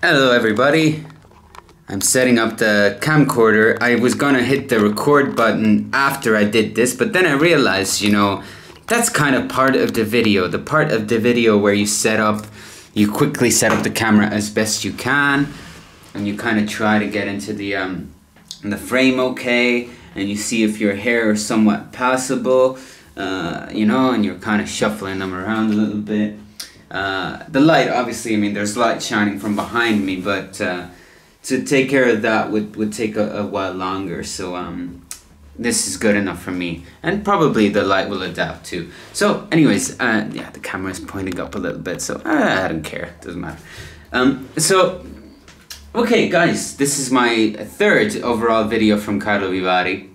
Hello, everybody. I'm setting up the camcorder. I was gonna hit the record button after I did this, but then I realized, you know, that's kind of part of the video. The part of the video where you set up, you quickly set up the camera as best you can, and you kind of try to get into the um, the frame okay, and you see if your hair is somewhat passable, uh, you know, and you're kind of shuffling them around a little bit. Uh, the light, obviously, I mean, there's light shining from behind me, but uh, to take care of that would, would take a, a while longer. So um, this is good enough for me, and probably the light will adapt too. So, anyways, uh, yeah, the camera is pointing up a little bit, so uh, I don't care. Doesn't matter. Um, so, okay, guys, this is my third overall video from Karlovy Vary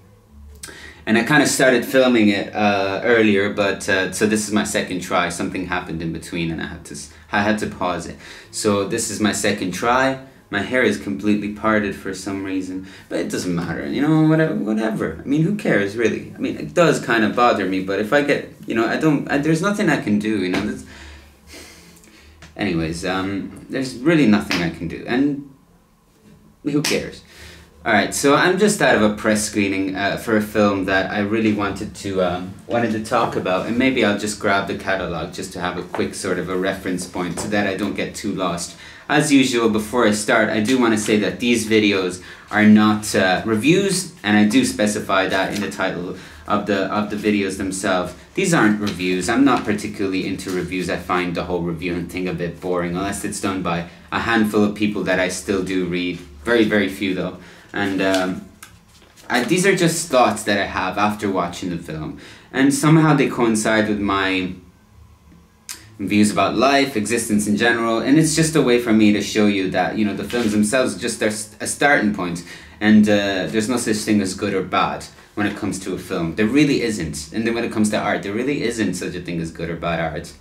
and I kind of started filming it uh, earlier, but uh, so this is my second try. Something happened in between, and I had to I had to pause it. So this is my second try. My hair is completely parted for some reason, but it doesn't matter. You know, whatever. Whatever. I mean, who cares really? I mean, it does kind of bother me, but if I get, you know, I don't. I, there's nothing I can do. You know. That's, anyways, um, there's really nothing I can do, and who cares? Alright, so I'm just out of a press screening uh, for a film that I really wanted to um, wanted to talk about, and maybe I'll just grab the catalog just to have a quick sort of a reference point so that I don't get too lost. As usual, before I start, I do want to say that these videos are not uh, reviews, and I do specify that in the title of the of the videos themselves. These aren't reviews. I'm not particularly into reviews. I find the whole reviewing thing a bit boring, unless it's done by a handful of people that I still do read. Very, very few though. And um, I, these are just thoughts that I have after watching the film. And somehow they coincide with my views about life, existence in general, and it's just a way for me to show you that, you know, the films themselves just are a starting point, and uh, there's no such thing as good or bad when it comes to a film. There really isn't. And then when it comes to art, there really isn't such a thing as good or bad art.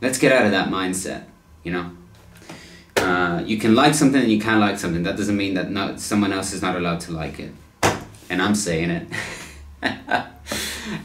Let's get out of that mindset, you know? Uh, you can like something and you can't like something. That doesn't mean that not, someone else is not allowed to like it. And I'm saying it.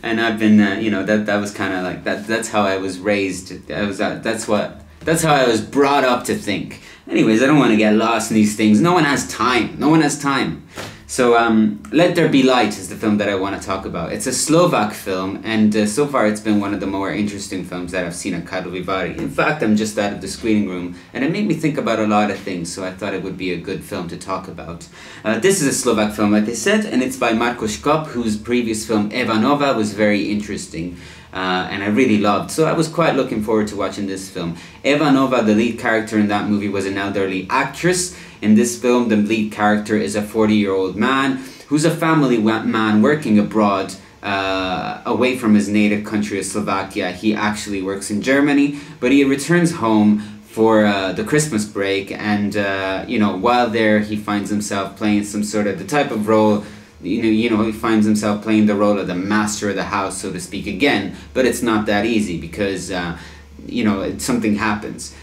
and I've been, uh, you know, that that was kind of like that. That's how I was raised. I was. Uh, that's what. That's how I was brought up to think. Anyways, I don't want to get lost in these things. No one has time. No one has time. So, um, Let There Be Light is the film that I want to talk about. It's a Slovak film, and uh, so far it's been one of the more interesting films that I've seen at Karlovy Vary. In fact, I'm just out of the screening room, and it made me think about a lot of things, so I thought it would be a good film to talk about. Uh, this is a Slovak film, like I said, and it's by Marko Škop, whose previous film Eva Nova was very interesting. Uh, and I really loved. So I was quite looking forward to watching this film. Eva Nova, the lead character in that movie, was an elderly actress. In this film, the lead character is a 40 year old man who's a family man working abroad. Uh, away from his native country of Slovakia, he actually works in Germany, but he returns home for uh, the Christmas break, and uh, you know, while there, he finds himself playing some sort of the type of role you know, you know, he finds himself playing the role of the master of the house, so to speak, again. But it's not that easy because, uh, you know, something happens.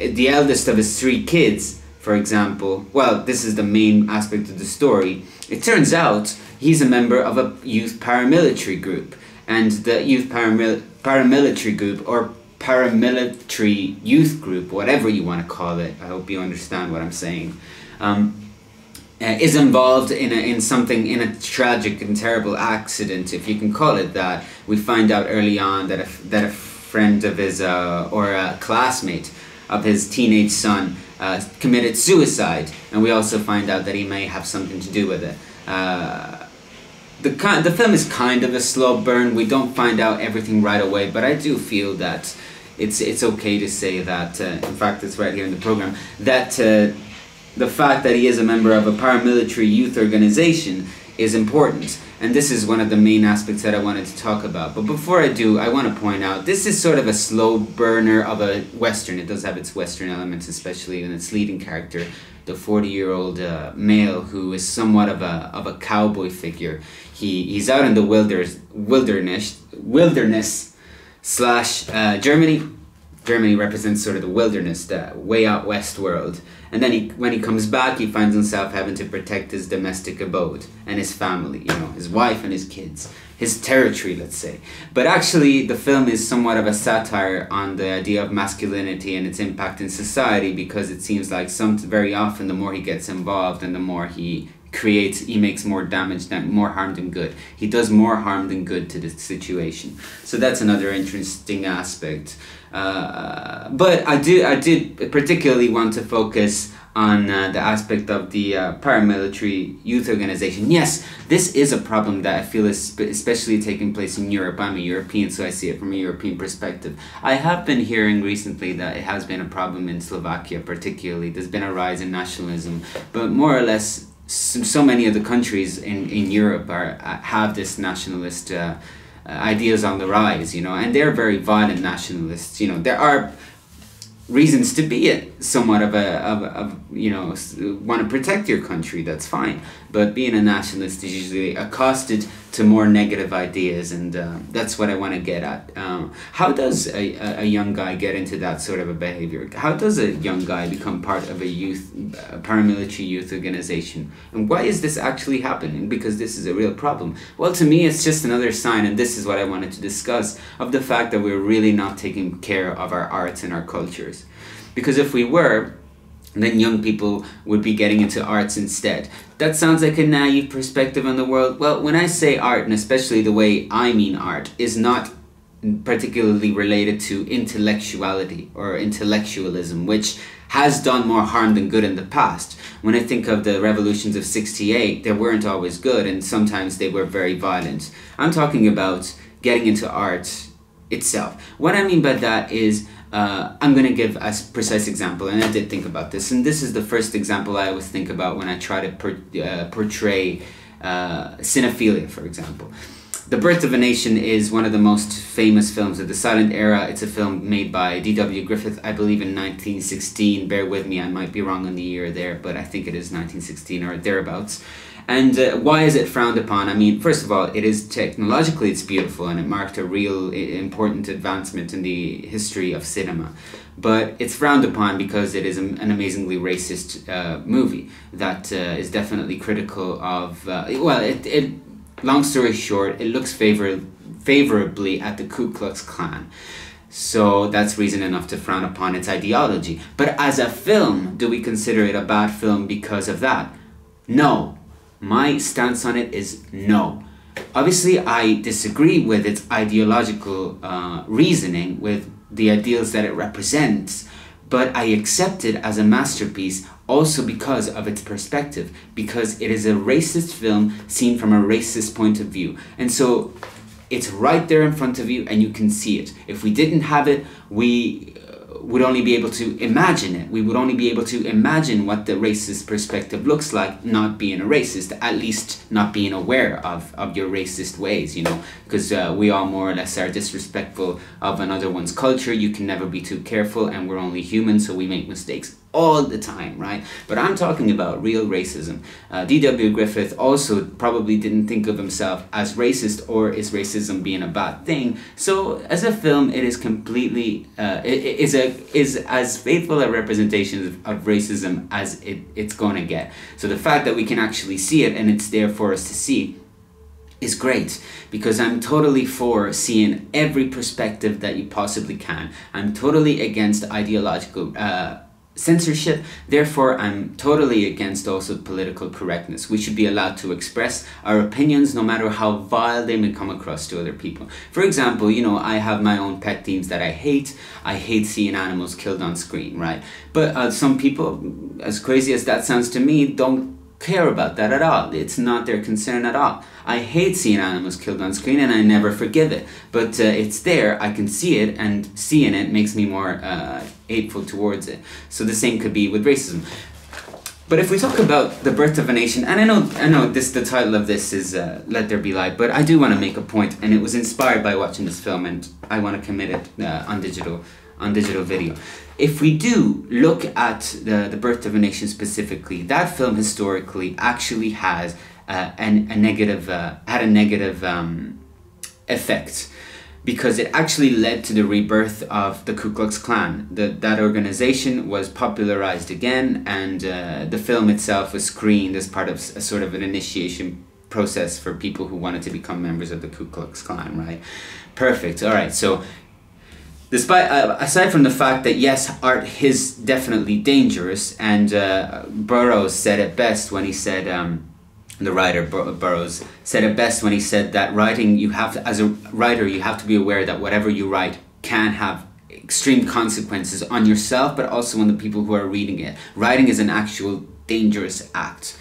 The eldest of his three kids, for example, well, this is the main aspect of the story. It turns out he's a member of a youth paramilitary group, and the youth paramil- paramilitary group or paramilitary youth group, whatever you want to call it. I hope you understand what I'm saying. Um, uh, is involved in, a, in something, in a tragic and terrible accident, if you can call it that. We find out early on that a, that a friend of his, uh, or a classmate of his teenage son, uh, committed suicide, and we also find out that he may have something to do with it. Uh, the, kind, the film is kind of a slow burn. We don't find out everything right away, but I do feel that it's, it's okay to say that, uh, in fact, it's right here in the program, that uh, the fact that he is a member of a paramilitary youth organization is important. And this is one of the main aspects that I wanted to talk about. But before I do, I want to point out this is sort of a slow burner of a Western. It does have its Western elements, especially in its leading character, the 40 year old uh, male who is somewhat of a, of a cowboy figure. He, he's out in the wilderness, wilderness, wilderness slash uh, Germany Germany represents sort of the wilderness, the way out west world. And then he, when he comes back, he finds himself having to protect his domestic abode and his family, you know, his wife and his kids, his territory, let's say. But actually, the film is somewhat of a satire on the idea of masculinity and its impact in society because it seems like some very often the more he gets involved and the more he creates he makes more damage than more harm than good. He does more harm than good to the situation. So that's another interesting aspect. Uh, but i do i did particularly want to focus on uh, the aspect of the uh, paramilitary youth organization. Yes this is a problem that i feel is especially taking place in europe. I'm a european so i see it from a european perspective. I have been hearing recently that it has been a problem in slovakia particularly. There's been a rise in nationalism but more or less so, so many of the countries in, in Europe are uh, have this nationalist uh, uh, ideas on the rise, you know, and they're very violent nationalists. You know, there are reasons to be it somewhat of a, of, of you know want to protect your country that's fine but being a nationalist is usually accosted to more negative ideas and uh, that's what i want to get at. Um, how does a, a young guy get into that sort of a behavior? How does a young guy become part of a youth a paramilitary youth organization? And why is this actually happening? Because this is a real problem. Well to me it's just another sign and this is what i wanted to discuss of the fact that we're really not taking care of our arts and our cultures. Because if we were then young people would be getting into arts instead. That sounds like a naive perspective on the world. Well, when I say art, and especially the way I mean art, is not particularly related to intellectuality or intellectualism, which has done more harm than good in the past. When I think of the revolutions of 68, they weren't always good and sometimes they were very violent. I'm talking about getting into art itself. What I mean by that is uh, I'm going to give a precise example, and I did think about this, and this is the first example I always think about when I try to per, uh, portray uh, cinephilia, for example. The Birth of a Nation is one of the most famous films of the silent era. It's a film made by D.W. Griffith, I believe, in 1916. Bear with me, I might be wrong on the year there, but I think it is 1916 or thereabouts. And uh, why is it frowned upon? I mean, first of all, it is technologically it's beautiful and it marked a real important advancement in the history of cinema. But it's frowned upon because it is an amazingly racist uh, movie that uh, is definitely critical of. Uh, well, it, it. Long story short, it looks favor favorably at the Ku Klux Klan. So that's reason enough to frown upon its ideology. But as a film, do we consider it a bad film because of that? No, my stance on it is no. Obviously, I disagree with its ideological uh, reasoning, with the ideals that it represents, but I accept it as a masterpiece also because of its perspective, because it is a racist film seen from a racist point of view. And so it's right there in front of you and you can see it. If we didn't have it, we would only be able to imagine it. We would only be able to imagine what the racist perspective looks like, not being a racist, at least not being aware of, of your racist ways, you know, because uh, we all more or less are disrespectful of another one's culture. You can never be too careful, and we're only human, so we make mistakes all the time, right? But I'm talking about real racism. Uh, D.W. Griffith also probably didn't think of himself as racist or is racism being a bad thing. So as a film, it is completely uh, it, it is a is as faithful a representation of, of racism as it, it's going to get. So the fact that we can actually see it and it's there for us to see is great because I'm totally for seeing every perspective that you possibly can. I'm totally against ideological. Uh, censorship. Therefore, I'm totally against also political correctness. We should be allowed to express our opinions no matter how vile they may come across to other people. For example, you know, I have my own pet themes that I hate. I hate seeing animals killed on screen, right? But uh, some people, as crazy as that sounds to me, don't care about that at all. It's not their concern at all. I hate seeing animals killed on screen and I never forgive it. But uh, it's there, I can see it, and seeing it makes me more uh, hateful towards it. So the same could be with racism. But if we talk about the birth of a nation, and I know, I know this, the title of this is uh, "Let There Be Light," but I do want to make a point, and it was inspired by watching this film, and I want to commit it uh, on digital, on digital video. If we do look at the the birth of a nation specifically, that film historically actually has uh, a negative, uh, had a negative um, effect because it actually led to the rebirth of the Ku Klux Klan. The, that organization was popularized again, and uh, the film itself was screened as part of a sort of an initiation process for people who wanted to become members of the Ku Klux Klan, right? Perfect. All right. So, despite uh, aside from the fact that yes, art is definitely dangerous, and uh, Burroughs said it best when he said. Um, the writer Bur- Burroughs said it best when he said that writing you have to, as a writer you have to be aware that whatever you write can have extreme consequences on yourself but also on the people who are reading it. Writing is an actual dangerous act.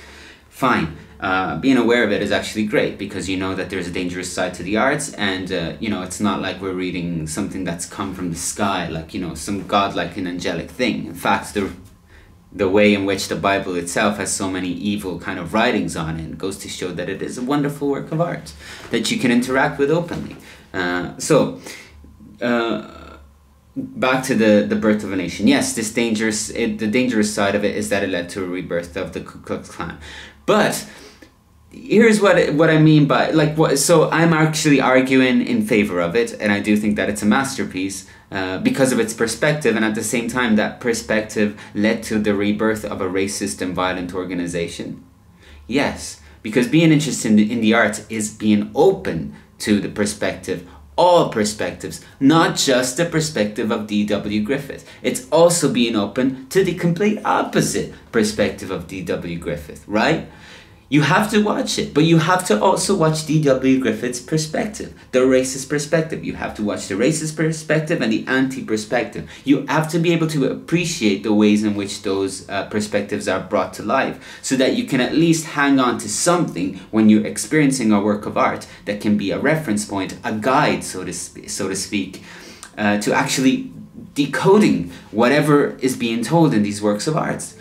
Fine. Uh, being aware of it is actually great because you know that there's a dangerous side to the arts and uh, you know it's not like we're reading something that's come from the sky like you know some godlike and angelic thing. In fact the the way in which the Bible itself has so many evil kind of writings on it goes to show that it is a wonderful work of art that you can interact with openly. Uh, so, uh, back to the, the birth of a nation. Yes, this dangerous it, the dangerous side of it is that it led to a rebirth of the Ku Klux Klan, but here's what what I mean by like what. So I'm actually arguing in favor of it, and I do think that it's a masterpiece. Uh, because of its perspective, and at the same time, that perspective led to the rebirth of a racist and violent organization. Yes, because being interested in the, in the arts is being open to the perspective, all perspectives, not just the perspective of D.W. Griffith. It's also being open to the complete opposite perspective of D.W. Griffith, right? You have to watch it, but you have to also watch D.W. Griffith's perspective, the racist perspective. You have to watch the racist perspective and the anti perspective. You have to be able to appreciate the ways in which those uh, perspectives are brought to life so that you can at least hang on to something when you're experiencing a work of art that can be a reference point, a guide, so to, sp- so to speak, uh, to actually decoding whatever is being told in these works of art.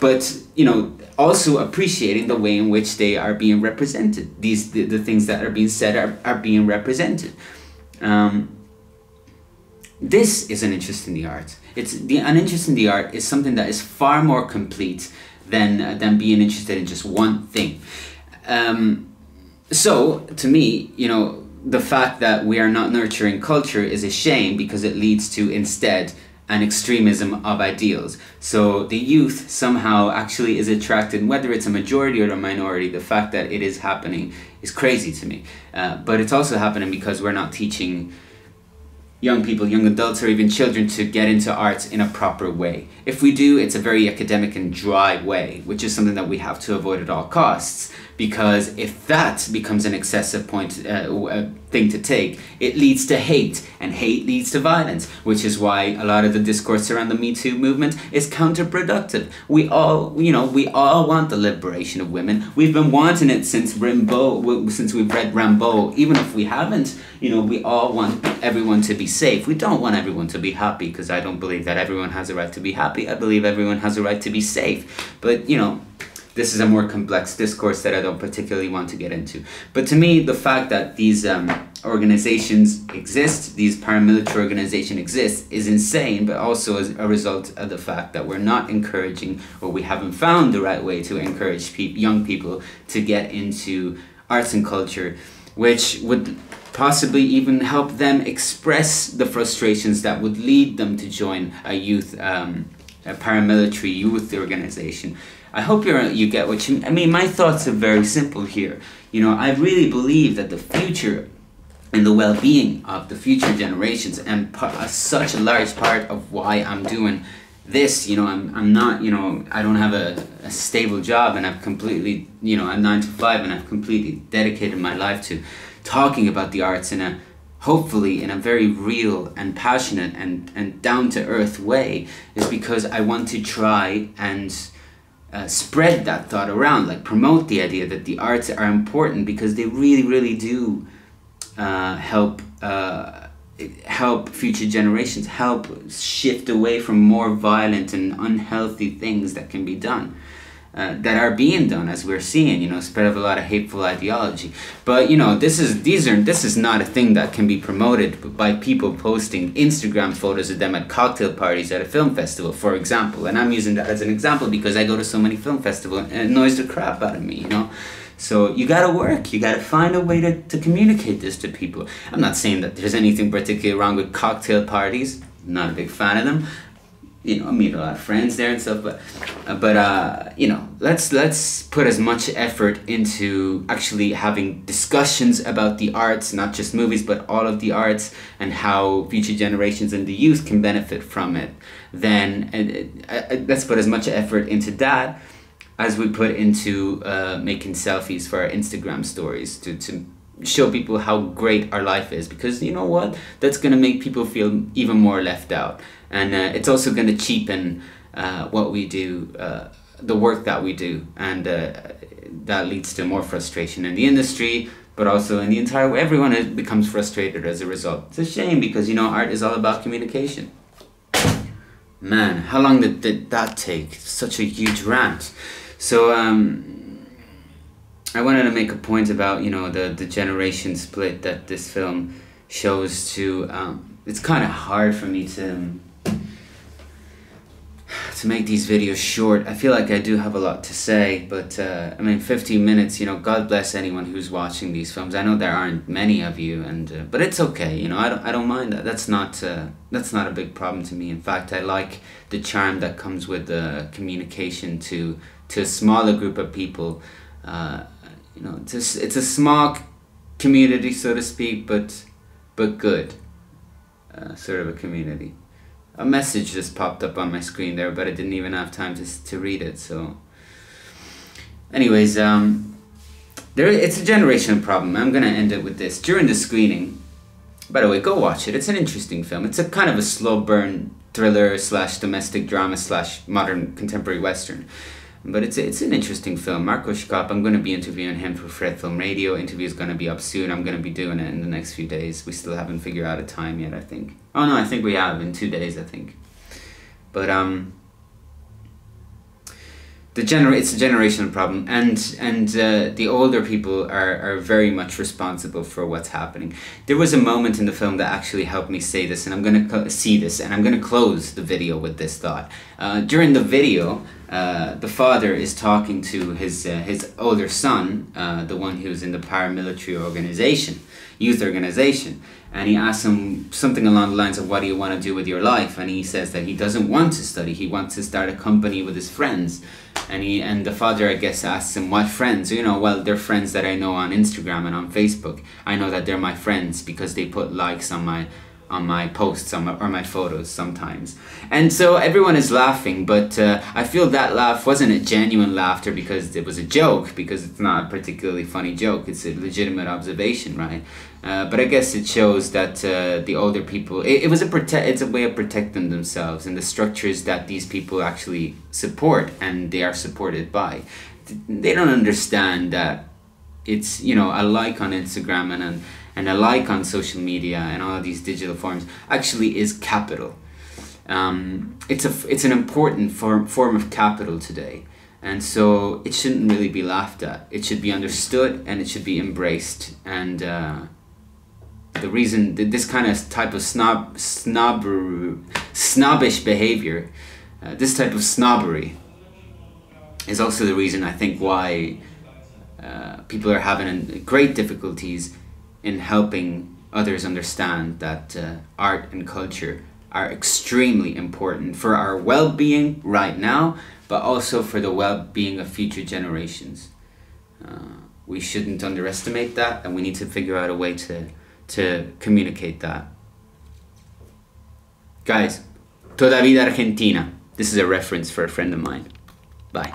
But, you know, also appreciating the way in which they are being represented. These the, the things that are being said are, are being represented. Um, this is an interest in the art. It's the an interest in the art is something that is far more complete than uh, than being interested in just one thing. Um, so to me, you know, the fact that we are not nurturing culture is a shame because it leads to instead an extremism of ideals. So the youth somehow actually is attracted, whether it's a majority or a minority, the fact that it is happening is crazy to me. Uh, but it's also happening because we're not teaching young people, young adults, or even children to get into arts in a proper way. If we do, it's a very academic and dry way, which is something that we have to avoid at all costs because if that becomes an excessive point uh, thing to take. It leads to hate and hate leads to violence which is why a lot of the discourse around the me too movement is counterproductive. We all you know we all want the liberation of women. We've been wanting it since Rimbaud since we've read Rimbaud. Even if we haven't you know we all want everyone to be safe. We don't want everyone to be happy because I don't believe that everyone has a right to be happy. I believe everyone has a right to be safe. But you know this is a more complex discourse that I don't particularly want to get into. But to me, the fact that these um, organizations exist, these paramilitary organizations exist, is insane, but also as a result of the fact that we're not encouraging or we haven't found the right way to encourage pe- young people to get into arts and culture, which would possibly even help them express the frustrations that would lead them to join a youth, um, a paramilitary youth organization I hope you you get what you. I mean, my thoughts are very simple here. You know, I really believe that the future and the well-being of the future generations and part, uh, such a large part of why I'm doing this you know I'm, I'm not you know i don't have a, a stable job and i've completely you know i'm nine to five and i've completely dedicated my life to talking about the arts in a hopefully in a very real and passionate and, and down to earth way is because i want to try and uh, spread that thought around, like promote the idea that the arts are important because they really, really do uh, help uh, help future generations, help shift away from more violent and unhealthy things that can be done uh, that are being done as we're seeing you know spread of a lot of hateful ideology. But you know this is these are this is not a thing that can be promoted by people posting instagram photos of them at cocktail parties at a film festival for example. And i'm using that as an example because i go to so many film festivals and it annoys the crap out of me you know? So you gotta work, you gotta find a way to, to communicate this to people. I'm not saying that there's anything particularly wrong with cocktail parties, not a big fan of them. You know, I meet a lot of friends there and stuff, but uh, but uh, you know, let's let's put as much effort into actually having discussions about the arts, not just movies, but all of the arts and how future generations and the youth can benefit from it. Then uh, uh, let's put as much effort into that as we put into uh, making selfies for our Instagram stories to, to show people how great our life is because you know what? That's going to make people feel even more left out. And uh, it's also going to cheapen uh, what we do uh, the work that we do. And uh, that leads to more frustration in the industry but also in the entire everyone becomes frustrated as a result. It's a shame because you know art is all about communication. Man how long did, did that take? Such a huge rant. So um, I wanted to make a point about you know the the generation split that this film shows. To um, it's kind of hard for me to to make these videos short. I feel like I do have a lot to say, but uh, I mean, 15 minutes. You know, God bless anyone who's watching these films. I know there aren't many of you, and uh, but it's okay. You know, I don't I don't mind that. That's not uh, that's not a big problem to me. In fact, I like the charm that comes with the communication to to a smaller group of people. Uh, you know, it's a, it's a small community, so to speak, but but good. Uh, sort of a community. A message just popped up on my screen there, but I didn't even have time to to read it. So, anyways, um, there it's a generation problem. I'm gonna end it with this during the screening. By the way, go watch it. It's an interesting film. It's a kind of a slow burn thriller slash domestic drama slash modern contemporary western. But it's it's an interesting film. Marko Škop, I'm going to be interviewing him for Fred Film Radio. Interview is going to be up soon. I'm going to be doing it in the next few days. We still haven't figured out a time yet, I think. Oh no, I think we have in two days, I think. But um, the gener- it's a generational problem and and uh, the older people are, are very much responsible for what's happening there was a moment in the film that actually helped me say this and i'm going to see this and i'm going to close the video with this thought uh, during the video uh, the father is talking to his uh, his older son uh, the one who's in the paramilitary organization youth organization. And he asks him something along the lines of what do you want to do with your life? And he says that he doesn't want to study. He wants to start a company with his friends. And he and the father i guess asks him what friends? You know well they're friends that i know on instagram and on facebook. I know that they're my friends because they put likes on my on my posts on my, or my photos sometimes. And so everyone is laughing but uh, i feel that laugh wasn't a genuine laughter because it was a joke because it's not a particularly funny joke. It's a legitimate observation right? Uh, but I guess it shows that uh, the older people it, it was a protect it's a way of protecting themselves and the structures that these people actually support and they are supported by. They don't understand that it's you know a like on Instagram and an, and a like on social media and all these digital forms actually is capital. Um, it's a it's an important form form of capital today. And so it shouldn't really be laughed at. It should be understood and it should be embraced and uh, the reason that this kind of type of snob snob snobbish behavior uh, this type of snobbery is also the reason I think why uh, people are having great difficulties in helping others understand that uh, art and culture are extremely important for our well-being right now but also for the well-being of future generations uh, we shouldn't underestimate that and we need to figure out a way to to communicate that. Guys, Toda Vida Argentina. This is a reference for a friend of mine. Bye.